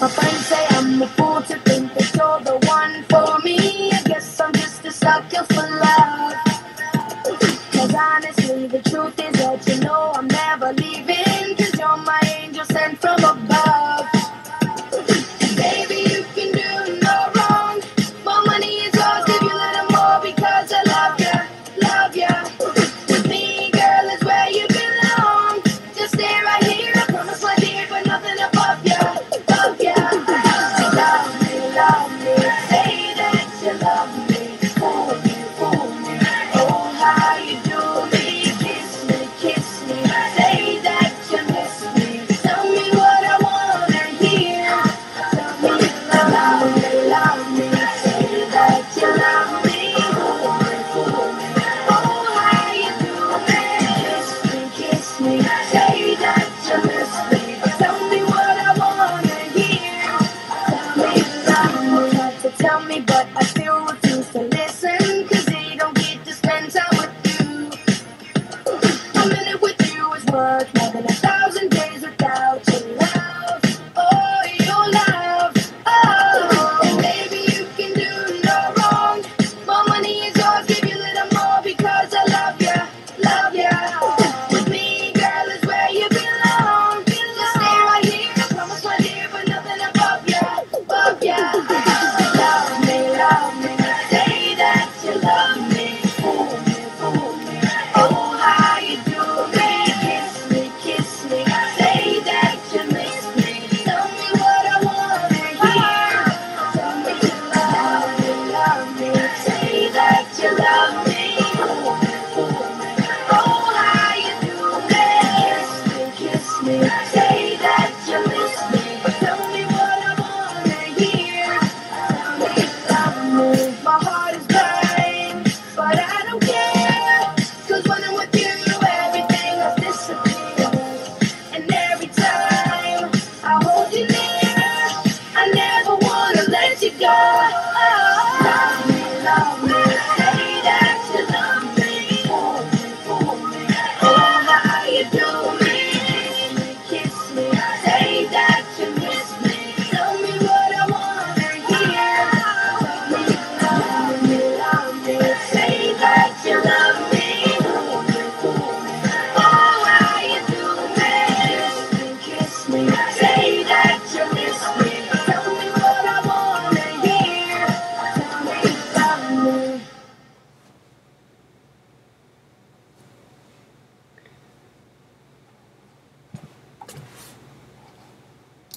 My friends say I'm a fool to think that you're the one for me. I guess I'm just a sucker for love. Honestly, the truth is that you know I'm Love me.